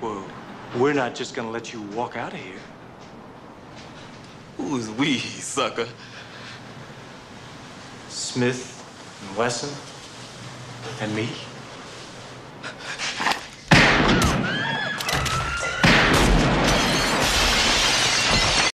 Well, we're not just gonna let you walk out of here. Who's we, sucker? Smith and Wesson and me.